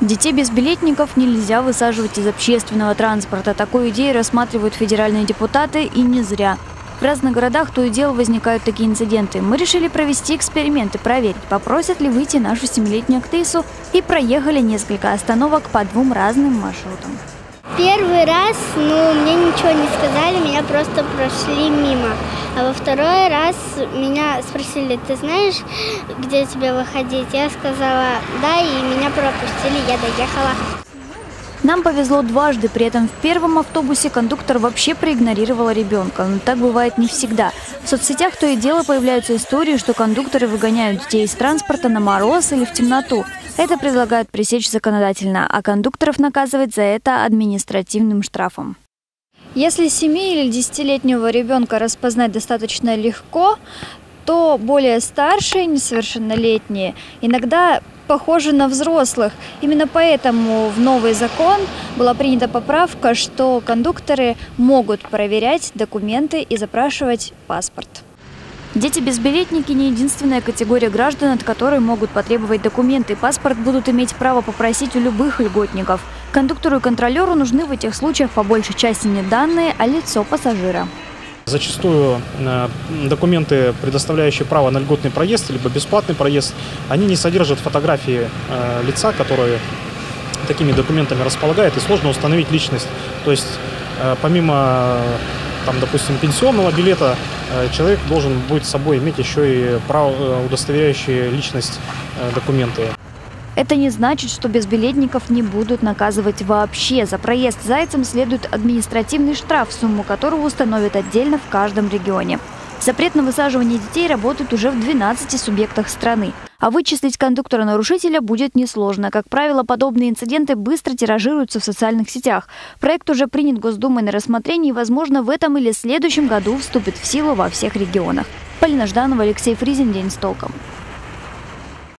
Детей без билетников нельзя высаживать из общественного транспорта. Такую идею рассматривают федеральные депутаты и не зря. В разных городах то и дело возникают такие инциденты. Мы решили провести эксперимент и проверить, попросят ли выйти нашу семилетнюю актрису, и проехали несколько остановок по двум разным маршрутам. Первый раз, ну, мне ничего не сказали, меня просто прошли мимо. А во второй раз меня спросили, ты знаешь, где тебе выходить? Я сказала, да, и меня пропустили, я доехала. Нам повезло дважды, при этом в первом автобусе кондуктор вообще проигнорировала ребенка. Но так бывает не всегда. В соцсетях то и дело появляются истории, что кондукторы выгоняют детей из транспорта на мороз или в темноту. Это предлагают пресечь законодательно, а кондукторов наказывать за это административным штрафом. Если 7 или 10-летнего ребенка распознать достаточно легко, то более старшие, несовершеннолетние, иногда похожи на взрослых. Именно поэтому в новый закон была принята поправка, что кондукторы могут проверять документы и запрашивать паспорт. Дети-безбилетники не единственная категория граждан, от которой могут потребовать документы. Паспорт будут иметь право попросить у любых льготников. Кондуктору и контролеру нужны в этих случаях по большей части не данные, а лицо пассажира. Зачастую э, документы, предоставляющие право на льготный проезд, либо бесплатный проезд, они не содержат фотографии э, лица, которые такими документами располагает, и сложно установить личность. То есть э, помимо там, допустим, пенсионного билета, человек должен будет с собой иметь еще и право, удостоверяющие личность документы. Это не значит, что безбилетников не будут наказывать вообще. За проезд зайцем следует административный штраф, сумму которого установят отдельно в каждом регионе. Запрет на высаживание детей работает уже в 12 субъектах страны. А вычислить кондуктора-нарушителя будет несложно. Как правило, подобные инциденты быстро тиражируются в социальных сетях. Проект уже принят Госдумой на рассмотрение и, возможно, в этом или следующем году вступит в силу во всех регионах. Полина Жданова, Алексей Фризин. День с толком.